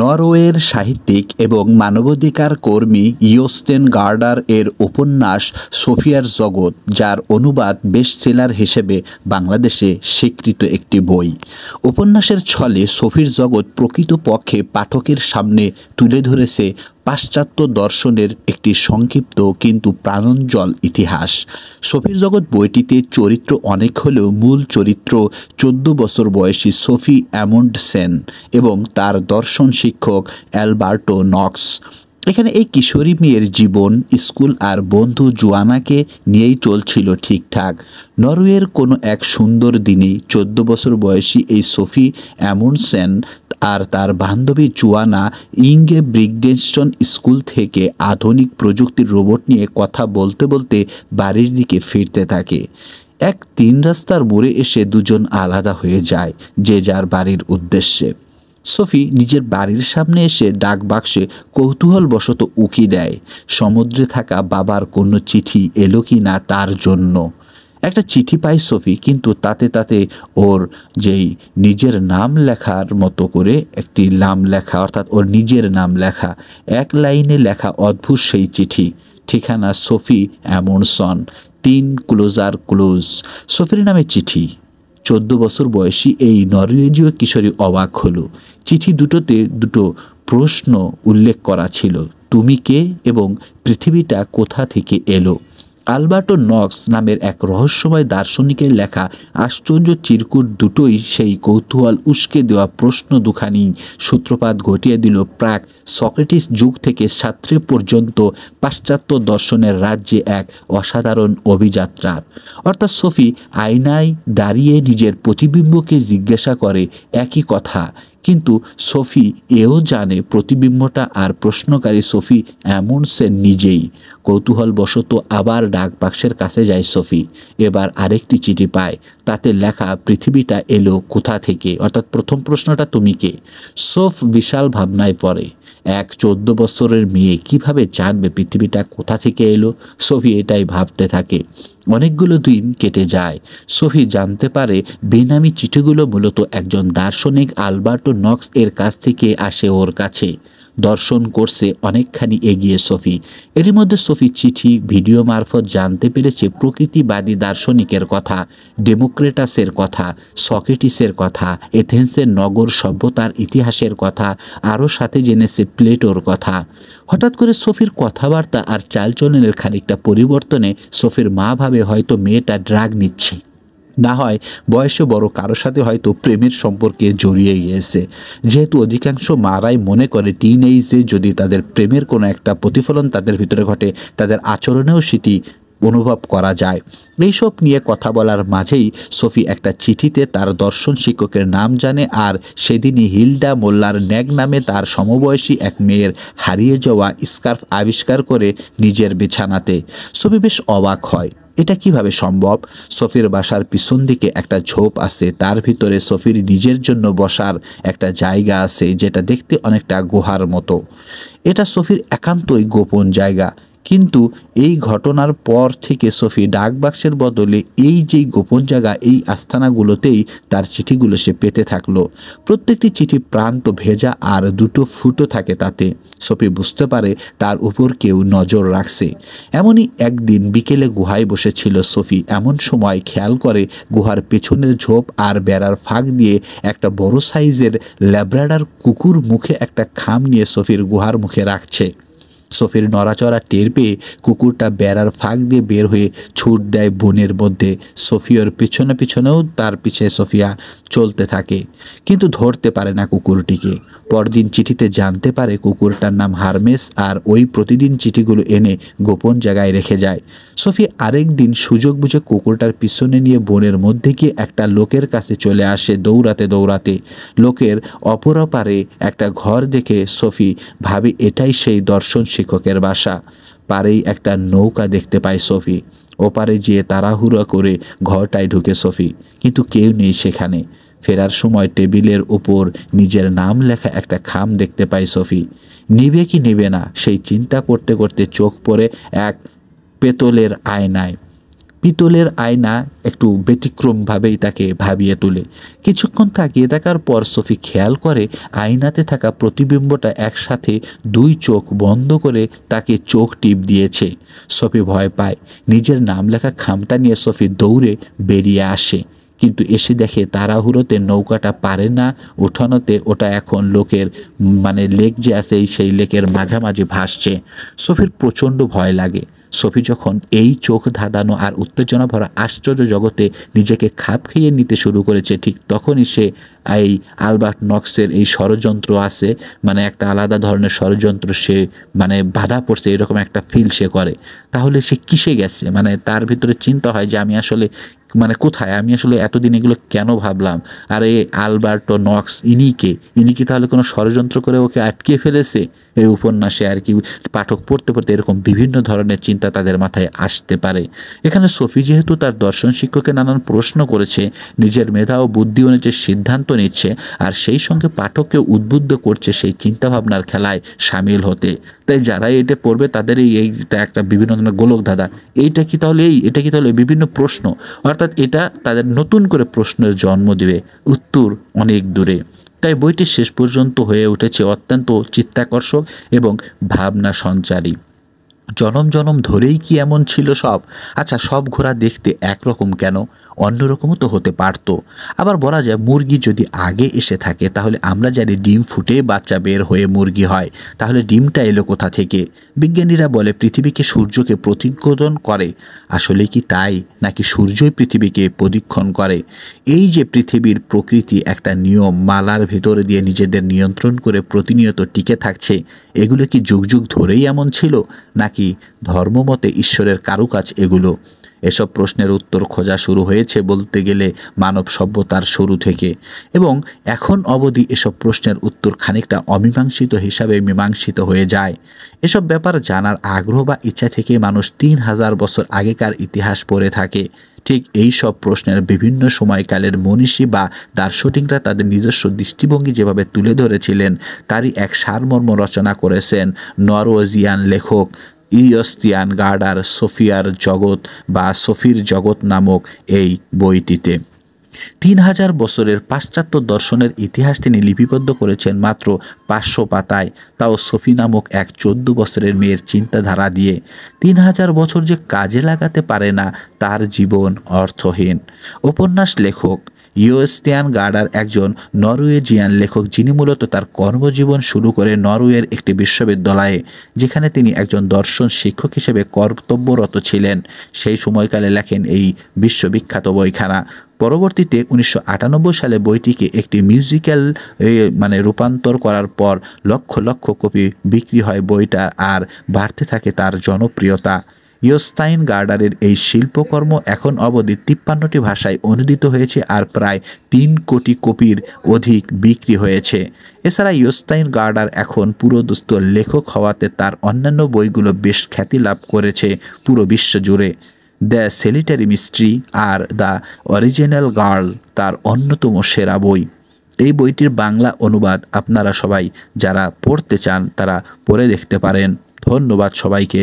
নরওয়ের সাহিত্যিক এবং মানবাধিকার কর্মী ইয়োস্টেন গার্ডার এর উপন্যাস সোফিয়ার জগৎ, যার অনুবাদ বেস্টসেলার হিসেবে বাংলাদেশে স্বীকৃত একটি বই। উপন্যাসের ছলে সোফির জগৎ প্রকৃতপক্ষে পাঠকের সামনে তুলে ধরেছে পাশ্চাত্য দর্শনের একটি সংক্ষিপ্ত কিন্তু প্রাণঞ্জল ইতিহাস। সফির জগৎ বইটিতে চরিত্র অনেক হলেও মূল চরিত্র চোদ্দ বছর বয়সী সফি অ্যামন্ড সেন এবং তার দর্শন শিক্ষক অ্যালবার্টো নক্স। এখানে এই কিশোরী মেয়ের জীবন, স্কুল আর বন্ধু জোয়ানাকে নিয়েই চলছিল ঠিকঠাক। নরওয়ের কোনো এক সুন্দর দিনেই চোদ্দ বছর বয়সী এই সোফি অ্যামুনসেন আর তার বান্ধবী জোয়ানা ইঙ্গে ব্রিগডেনস্টন স্কুল থেকে আধুনিক প্রযুক্তির রোবট নিয়ে কথা বলতে বলতে বাড়ির দিকে ফিরতে থাকে। এক তিন রাস্তার মোড়ে এসে দুজন আলাদা হয়ে যায়, যে যার বাড়ির উদ্দেশ্যে। সোফি নিজের বাড়ির সামনে এসে ডাক বাক্সে কৌতূহলবশত উকি দেয়। সমুদ্রে থাকা বাবার কোনো চিঠি এলো কি না তার জন্য। একটা চিঠি পায় সোফি, কিন্তু তাতে তাতে ওর যেই নিজের নাম লেখার মতো করে একটি নাম লেখা, অর্থাৎ ওর নিজের নাম লেখা, এক লাইনে লেখা অদ্ভুত সেই চিঠি। ঠিকানা সোফি অ্যামনসন তিন ক্লোজার ক্লোজ, সোফির নামে চিঠি। চোদ্দ বছর বয়সী এই নরওয়েজীয় কিশোরী অবাক হলো। চিঠি দুটোতে দুটো প্রশ্ন উল্লেখ করা ছিল, তুমি কে এবং পৃথিবীটা কোথা থেকে এলো? আলবার্টো নক্স নামের এক রহস্যময় দার্শনিকের লেখা আশ্চর্য চিরকুট দুটোই সেই কৌতূহল উস্কে দেওয়া প্রশ্ন দুখানি। সূত্রপাত ঘটিয়ে দিল প্রাক সক্রেটিস যুগ থেকে ছাত্রে পর্যন্ত পাশ্চাত্য দর্শনের রাজ্যে এক অসাধারণ অভিযাত্রার। অর্থাৎ সফি আয়নায় দাঁড়িয়ে নিজের প্রতিবিম্বকে জিজ্ঞাসা করে, একই কথা কিন্তু সোফি এও জানে প্রতিবিম্বটা আর প্রশ্নকারী সোফি এমন সে নিজেই। কৌতূহলবশত আবার ডাক বাক্সের কাছে যায় সোফি। এবার আরেকটি চিঠি পায়। তাতে লেখা, পৃথিবীটা এলো কোথা থেকে? অর্থাৎ প্রথম প্রশ্নটা, তুমি কে? সোফ বিশাল ভাবনায় পড়ে। এক চোদ্দ বছরের মেয়ে কীভাবে জানবে পৃথিবীটা কোথা থেকে এলো? সোফি এটাই ভাবতে থাকে। অনেকগুলো দিন কেটে যায়। সোফি জানতে পারে বেনামি চিঠিগুলো মূলত একজন দার্শনিক আলবার্টো নক্স এর কাছ থেকে আসে ওর কাছে। দর্শন করছে অনেকখানি এগিয়ে সফি। এরই মধ্যে সফি চিঠি, ভিডিও মারফত জানতে পেরেছে প্রকৃতিবাদী দার্শনিকের কথা, ডেমোক্রেটাসের কথা, সকেটিসের কথা, এথেন্সের নগর সভ্যতার ইতিহাসের কথা, আরও সাথে জেনেছে প্লেটোর কথা। হঠাৎ করে সফির কথাবার্তা আর চালচলনের খানিকটা পরিবর্তনে সফির মা ভাবে হয়তো মেয়েটা ড্রাগ নিচ্ছে। না হয় বয়সে বড় কারও সাথে হয়তো প্রেমের সম্পর্কে জড়িয়ে গিয়েছে। যেহেতু অধিকাংশ মারাই মনে করে টিন এইজে যদি তাদের প্রেমের কোনো একটা প্রতিফলন তাদের ভিতরে ঘটে, তাদের আচরণেও সেটি অনুভব করা যায়। এইসব নিয়ে কথা বলার মাঝেই সফি একটা চিঠিতে তার দর্শন শিক্ষকের নাম জানে আর সেদিনই হিলডা মোল্লার ন্যাগ নামে তার সমবয়সী এক মেয়ের হারিয়ে যাওয়া স্কার্ফ আবিষ্কার করে নিজের বিছানাতে। সফি বেশ অবাক হয়। এটা কীভাবে সম্ভব? সফির বাসার পিছন দিকে একটা ঝোপ আছে, তার ভিতরে সফির নিজের জন্য বসার একটা জায়গা আছে, যেটা দেখতে অনেকটা গুহার মতো। এটা সফির একান্তই গোপন জায়গা। কিন্তু এই ঘটনার পর থেকে সফি ডাকবাক্সের বদলে এই যেই গোপন জায়গা, এই আস্থানাগুলোতেই তার চিঠিগুলো সে পেতে থাকল। প্রত্যেকটি চিঠি প্রান্ত ভেজা আর দুটো ফুটো থাকে তাতে। সফি বুঝতে পারে তার উপর কেউ নজর রাখছে। এমনই একদিন বিকেলে গুহায় বসেছিল সফি। এমন সময় খেয়াল করে গুহার পেছনের ঝোপ আর বেড়ার ফাঁক দিয়ে একটা বড় সাইজের ল্যাব্রাডার কুকুর মুখে একটা খাম নিয়ে সফির গুহার মুখে রাখছে। সোফির নড়াচড়া টের পেয়ে কুকুরটা বেড়ার ফাঁক দিয়ে বের হয়ে ছুট দেয় বনের মধ্যে। সোফিয়ার পিছনে পিছনেও তার পিছে সোফিয়া চলতে থাকে, কিন্তু ধরতে পারে না কুকুরটিকে। পরদিন চিঠিতে জানতে পারে কুকুরটার নাম হারমেস আর ওই প্রতিদিন চিঠিগুলো এনে গোপন জায়গায় রেখে যায়। সোফি আরেক দিন সুযোগ বুঝে কুকুরটার পিছনে নিয়ে বনের মধ্যে গিয়ে একটা লোকের কাছে চলে আসে দৌড়াতে দৌড়াতে। লোকের অপরপারে একটা ঘর দেখে সোফি ভাবে এটাই সেই দর্শন শিক্ষকের বাসা। পারেই একটা নৌকা দেখতে পায় সোফি। ওপারে যেয়ে তাড়াহুড়া করে ঘরটায় ঢুকে সোফি। কিন্তু কেউ নেই সেখানে। ফেরার সময় টেবিলের উপর নিজের নাম লেখা একটা খাম দেখতে পাই সফি। নিবে কি নেবে না, সেই চিন্তা করতে করতে চোখ পড়ে এক পেতলের আয়নায়। পিতলের আয়না একটু ব্যতিক্রমভাবেই তাকে ভাবিয়ে তোলে। কিছুক্ষণ তাকিয়ে থাকার পর সফি খেয়াল করে আয়নাতে থাকা প্রতিবিম্বটা একসাথে দুই চোখ বন্ধ করে তাকে চোখ টিপ দিয়েছে। সফি ভয় পায়, নিজের নাম লেখা খামটা নিয়ে সফি দৌড়ে বেরিয়ে আসে। কিন্তু এসে দেখে তাড়াহুড়োতে নৌকাটা পারে না, উঠানোতে ওটা এখন লোকের মানে লেক যে আছে সেই লেকের মাঝামাঝি ভাসছে। সফির প্রচণ্ড ভয় লাগে। সফি যখন এই চোখ ধাঁধানো আর উত্তেজনা ভরা আশ্চর্য জগতে নিজেকে খাপ খেয়ে নিতে শুরু করেছে, ঠিক তখনই সে এই আলবার্ট নক্সের এই ষড়যন্ত্র আছে মানে একটা আলাদা ধরনের ষড়যন্ত্র সে মানে বাধা পড়ছে, এরকম একটা ফিল সে করে। তাহলে সে কিসে গেছে? মানে তার ভিতরে চিন্তা হয় যে আমি আসলে মানে কোথায়? আমি আসলে এতদিন এগুলো কেন ভাবলাম? আর এই আলবার্টো নক্স ইনি কে ইনি কি তাহলে কোনো ষড়যন্ত্র করে ওকে আটকে ফেলেছে? এই উপন্যাসে আর কি পাঠক পড়তে পড়তে এরকম বিভিন্ন ধরনের চিন্তা তাদের মাথায় আসতে পারে। এখানে সফি যেহেতু তার দর্শন শিক্ষককে নানান প্রশ্ন করেছে, নিজের মেধা ও বুদ্ধি অনুযায়ী সিদ্ধান্ত নিচ্ছে, আর সেই সঙ্গে পাঠককে উদ্বুদ্ধ করছে সেই চিন্তাভাবনার খেলায় সামিল হতে। তাই যারা এটা পড়বে তাদের এইটা একটা বিভিন্ন ধরনের গোলক এইটা কি তাহলে এই? এটা কি তাহলে বিভিন্ন প্রশ্ন? অর্থাৎ এটা তাদের নতুন করে প্রশ্নের জন্ম দেবে, উত্তর অনেক দূরে। তাই বইটি শেষ পর্যন্ত হয়ে উঠেছে অত্যন্ত চিত্তাকর্ষক এবং ভাবনা সঞ্চারী। জনম জনম ধরেই কি এমন ছিল সব? আচ্ছা সব ঘোড়া দেখতে একরকম কেন? অন্য রকমও তো হতে পারতো। আবার বলা যায়, মুরগি যদি আগে এসে থাকে, তাহলে আমরা জানি ডিম ফুটে বাচ্চা বের হয়ে মুরগি হয়। তাহলে ডিমটা এলো কোথা থেকে? বিজ্ঞানীরা বলে, পৃথিবীকে সূর্যকে প্রতিজ্ঞোদন করে। আসলে কি তাই? নাকি সূর্যই পৃথিবীকে প্রদীক্ষণ করে? এই যে পৃথিবীর প্রকৃতি একটা নিয়ম, মালার ভেতরে দিয়ে নিজেদের নিয়ন্ত্রণ করে প্রতিনিয়ত টিকে থাকছে, এগুলো কি যুগ যুগ ধরেই এমন ছিল? নাকি ধর্মমতে ঈশ্বরের কারুকাজ এগুলো? এসব প্রশ্নের উত্তর খোঁজা শুরু হয়েছে বলতে গেলে মানব সভ্যতার শুরু থেকে। এবং এখন অবধি এসব প্রশ্নের উত্তর খানিকটা অমীমাংসিত হিসাবে মীমাংসিত হয়ে যায়। এসব ব্যাপার জানার আগ্রহ বা ইচ্ছা থেকে মানুষ তিন হাজার বছর আগেকার ইতিহাস পড়ে থাকে। ঠিক এই সব প্রশ্নের বিভিন্ন সময়কালের মনীষী বা দার্শনিকরা তাদের নিজস্ব দৃষ্টিভঙ্গি যেভাবে তুলে ধরেছিলেন, তারই এক সারমর্ম রচনা করেছেন নরওয়েজিয়ান লেখক ইয়স্তিয়ান গার্ডার সোফিয়ার জগৎ বা সফির জগৎ নামক এই বইটিতে। তিন হাজার বছরের পাশ্চাত্য দর্শনের ইতিহাস তিনি লিপিবদ্ধ করেছেন মাত্র পাঁচশো পাতায়। তাও সফি নামক এক চোদ্দ বছরের মেয়ের চিন্তাধারা দিয়ে তিন হাজার বছর যে কাজে লাগাতে পারে না, তার জীবন অর্থহীন। উপন্যাস লেখক ইয়োস্টিয়ান গার্ডার একজন নরওয়েজিয়ান লেখক যিনি মূলত তার কর্মজীবন শুরু করে নরওয়ের একটি বিশ্ববিদ্যালয়ে, যেখানে তিনি একজন দর্শন শিক্ষক হিসেবে কর্তব্যরত ছিলেন। সেই সময়কালে লেখেন এই বিশ্ববিখ্যাত বইখানা। পরবর্তীতে উনিশশো আটানব্বই সালে বইটিকে একটি মিউজিক্যাল মানে রূপান্তর করার পর লক্ষ লক্ষ কপি বিক্রি হয় বইটা, আর বাড়তে থাকে তার জনপ্রিয়তা। ইয়োস্টাইন গার্ডারের এই শিল্পকর্ম এখন অবধি তিপ্পান্নটি ভাষায় অনুদিত হয়েছে আর প্রায় তিন কোটি কপির অধিক বিক্রি হয়েছে। এছাড়া ইয়োস্টাইন গার্ডার এখন পুরোদস্ত লেখক হওয়াতে তার অন্যান্য বইগুলো বেশ খ্যাতি লাভ করেছে পুরো বিশ্ব জুড়ে। দ্য সেলিটারি মিস্ট্রি আর দ্য অরিজিনাল গার্ল তার অন্যতম সেরা বই। এই বইটির বাংলা অনুবাদ আপনারা সবাই যারা পড়তে চান তারা পড়ে দেখতে পারেন। ধন্যবাদ সবাইকে।